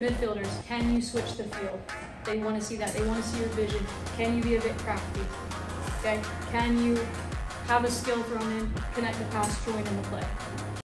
Midfielders, can you switch the field? They want to see that. They want to see your vision. Can you be a bit crafty? Okay. Can you have a skill thrown in, connect the pass, join in the play?